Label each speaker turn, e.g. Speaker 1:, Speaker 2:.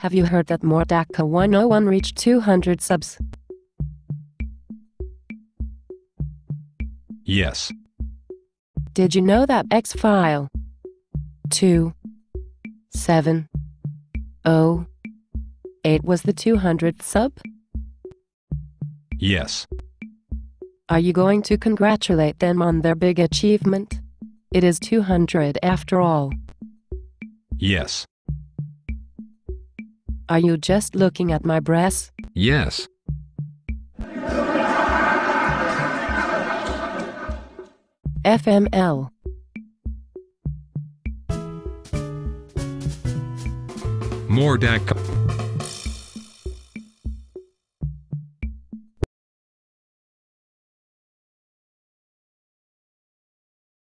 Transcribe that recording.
Speaker 1: Have you heard that More Dakka 101 reached 200 subs?
Speaker 2: Yes.
Speaker 1: Did you know that X file 2 7 0 8 was the 200th sub?
Speaker 2: Yes.
Speaker 1: Are you going to congratulate them on their big achievement? It is 200 after all.
Speaker 2: Yes.
Speaker 1: Are you just looking at my breasts?
Speaker 2: Yes.
Speaker 1: FML.
Speaker 2: More DAC.